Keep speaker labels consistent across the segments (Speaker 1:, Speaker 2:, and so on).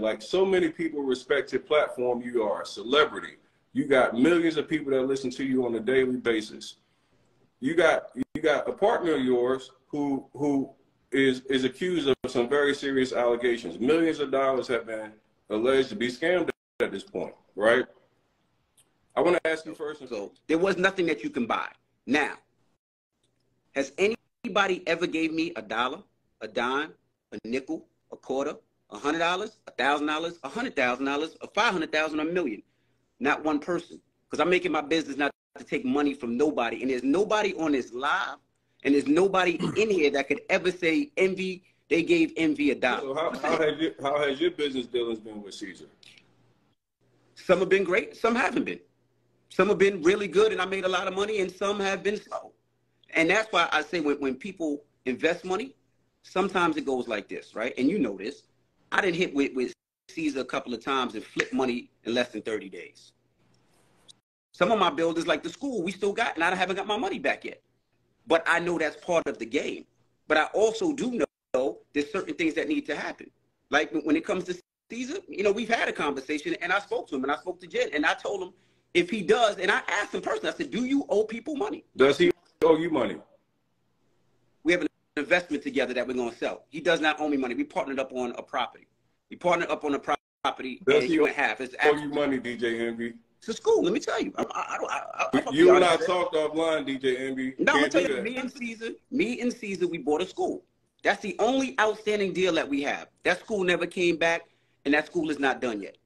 Speaker 1: Like so many people respect your platform. You are a celebrity. You got millions of people that listen to you on a daily basis. You got you got a partner of yours who who is is accused of some very serious allegations. Millions of dollars have been alleged to be scammed at this point, right? I want to ask you first.
Speaker 2: So there was nothing that you can buy. Now, has anybody ever gave me a dollar, a dime, a nickel, a quarter, hundred dollars, a thousand dollars, a hundred thousand dollars, a five hundred thousand, a million? Not one person. Because I'm making my business not to take money from nobody. And there's nobody on this live, and there's nobody in here that could ever say envy. They gave envy a dollar.
Speaker 1: So how, how, has your, how has your business dealings been with Caesar?
Speaker 2: Some have been great, some haven't been. Some have been really good and I made a lot of money, and some have been slow. And that's why I say when, when people invest money, sometimes it goes like this, right? And you know this. I didn't hit with, with Caesar a couple of times and flip money in less than 30 days. Some of my builders, like the school, we still got, and I haven't got my money back yet. But I know that's part of the game. But I also do know there's certain things that need to happen. Like when it comes to Caesar, you know, we've had a conversation and I spoke to him and I spoke to Jen and I told him if he does, and I asked him personally, I said, do you owe people money?
Speaker 1: Does he owe you money?
Speaker 2: We have an investment together that we're going to sell. He does not owe me money. We partnered up on a property. We partnered up on a property
Speaker 1: Does
Speaker 2: and
Speaker 1: he
Speaker 2: you and a half. It's
Speaker 1: owe you money, DJ Envy?
Speaker 2: It's a school. Let me tell you. I, I, I, I,
Speaker 1: you and I talked offline, DJ Envy.
Speaker 2: No, I'm tell you, me and Caesar, me and Caesar, we bought a school. That's the only outstanding deal that we have. That school never came back, and that school is not done yet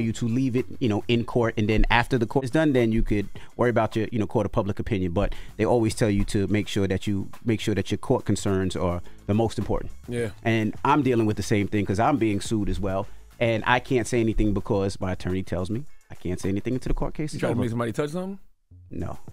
Speaker 3: you to leave it, you know, in court, and then after the court is done, then you could worry about your, you know, court of public opinion. But they always tell you to make sure that you make sure that your court concerns are the most important.
Speaker 4: Yeah.
Speaker 3: And I'm dealing with the same thing because I'm being sued as well, and I can't say anything because my attorney tells me I can't say anything until the court case
Speaker 4: You
Speaker 3: is
Speaker 4: trying to make somebody touch something?
Speaker 3: No.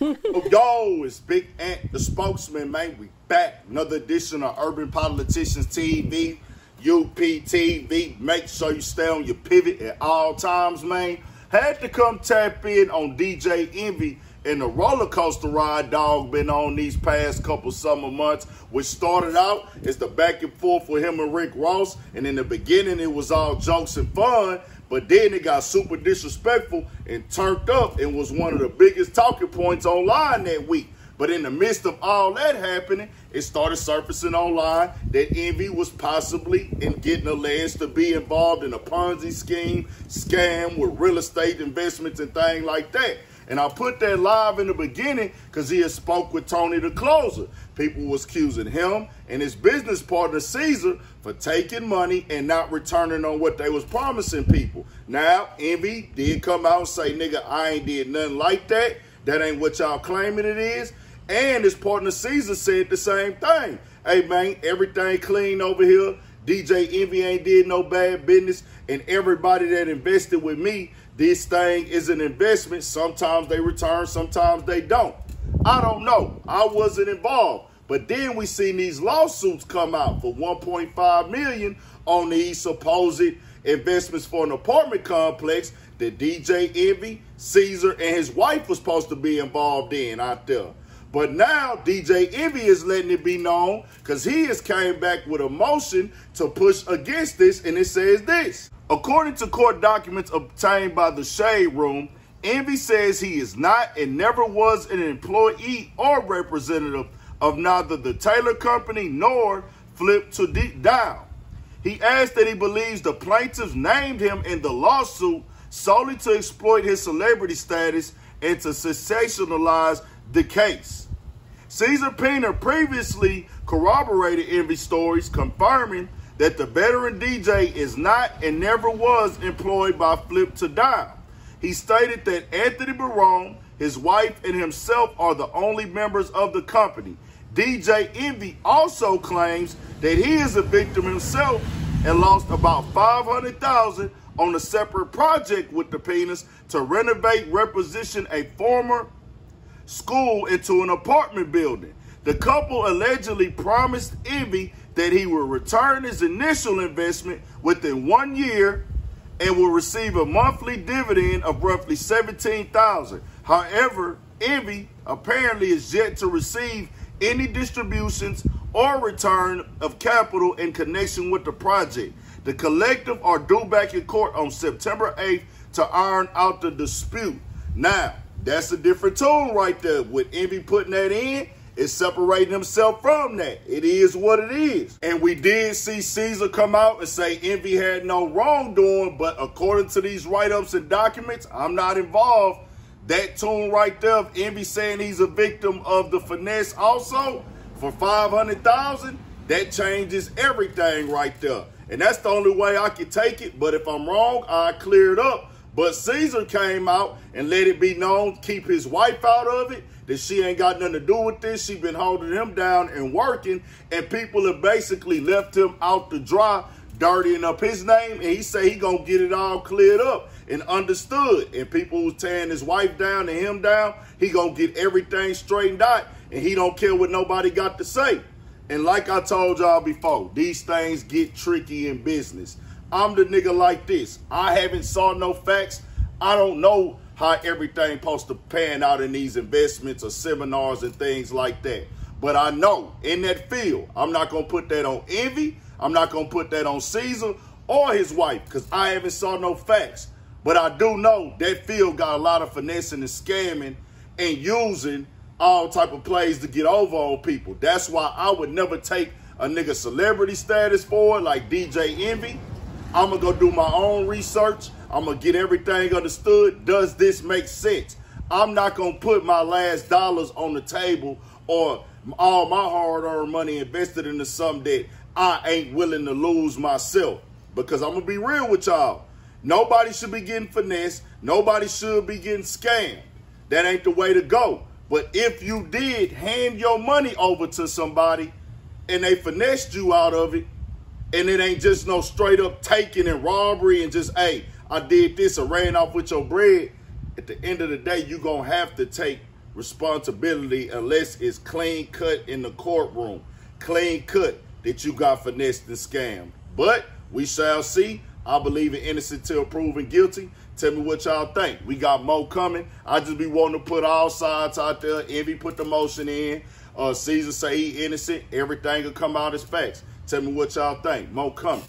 Speaker 5: Oh, yo, it's Big Ant, the spokesman, man. We back. Another edition of Urban Politicians TV, UPTV. Make sure you stay on your pivot at all times, man. Had to come tap in on DJ Envy and the roller coaster ride dog been on these past couple summer months, which started out as the back and forth with him and Rick Ross. And in the beginning, it was all jokes and fun. But then it got super disrespectful and turned up and was one of the biggest talking points online that week. But in the midst of all that happening, it started surfacing online that Envy was possibly in getting alleged to be involved in a Ponzi scheme, scam with real estate investments and things like that. And I put that live in the beginning because he had spoke with Tony the closer. People was accusing him and his business partner Caesar for taking money and not returning on what they was promising people. Now, Envy did come out and say, nigga, I ain't did nothing like that. That ain't what y'all claiming it is. And his partner Caesar said the same thing. Hey man, everything clean over here. DJ Envy ain't did no bad business. And everybody that invested with me, this thing is an investment. Sometimes they return, sometimes they don't. I don't know. I wasn't involved. But then we seen these lawsuits come out for 1.5 million on these supposed investments for an apartment complex that DJ Envy, Caesar, and his wife was supposed to be involved in out there. But now DJ Envy is letting it be known because he has came back with a motion to push against this, and it says this. According to court documents obtained by the Shade Room, Envy says he is not and never was an employee or representative of neither the Taylor Company nor Flip to D- Down. He adds that he believes the plaintiffs named him in the lawsuit solely to exploit his celebrity status and to sensationalize the case. Caesar Pina previously corroborated Envy stories, confirming that the veteran DJ is not and never was employed by Flip to Die. He stated that Anthony Barone, his wife, and himself are the only members of the company. DJ Envy also claims that he is a victim himself and lost about 500,000 on a separate project with the Pinas to renovate, reposition a former school into an apartment building. The couple allegedly promised Envy that he will return his initial investment within one year and will receive a monthly dividend of roughly 17,000. However, Envy apparently is yet to receive any distributions or return of capital in connection with the project. The collective are due back in court on September 8th to iron out the dispute. Now, that's a different tune right there. With Envy putting that in, it's separating himself from that. It is what it is. And we did see Caesar come out and say Envy had no wrongdoing, but according to these write-ups and documents, I'm not involved. That tune right there of Envy saying he's a victim of the finesse also for 500,000, that changes everything right there. And that's the only way I can take it. But if I'm wrong, I clear it up. But Caesar came out and let it be known, keep his wife out of it, that she ain't got nothing to do with this. She been holding him down and working, and people have basically left him out to dry, dirtying up his name, and he say he gonna get it all cleared up and understood. And people was tearing his wife down and him down, he gonna get everything straightened out, and he don't care what nobody got to say. And like I told y'all before, these things get tricky in business. I'm the nigga like this. I haven't saw no facts. I don't know how everything supposed to pan out in these investments or seminars and things like that. But I know in that field, I'm not gonna put that on Envy. I'm not gonna put that on Caesar or his wife because I haven't saw no facts. But I do know that field got a lot of finessing and scamming and using all type of plays to get over on people. That's why I would never take a nigga celebrity status for it like DJ Envy. I'm gonna go do my own research. I'm gonna get everything understood. Does this make sense? I'm not gonna put my last dollars on the table or all my hard-earned money invested into something that I ain't willing to lose myself. Because I'm gonna be real with y'all. Nobody should be getting finessed. Nobody should be getting scammed. That ain't the way to go. But if you did hand your money over to somebody and they finessed you out of it, and it ain't just no straight up taking and robbery and just, hey, I did this or ran off with your bread. At the end of the day, you're going to have to take responsibility unless it's clean cut in the courtroom. Clean cut that you got finessed and scammed. But we shall see. I believe in innocent till proven guilty. Tell me what y'all think. We got more coming. I just be wanting to put all sides out there. Envy put the motion in. Uh, Caesar say he innocent. Everything will come out as facts. Tell me what y'all think. More coming.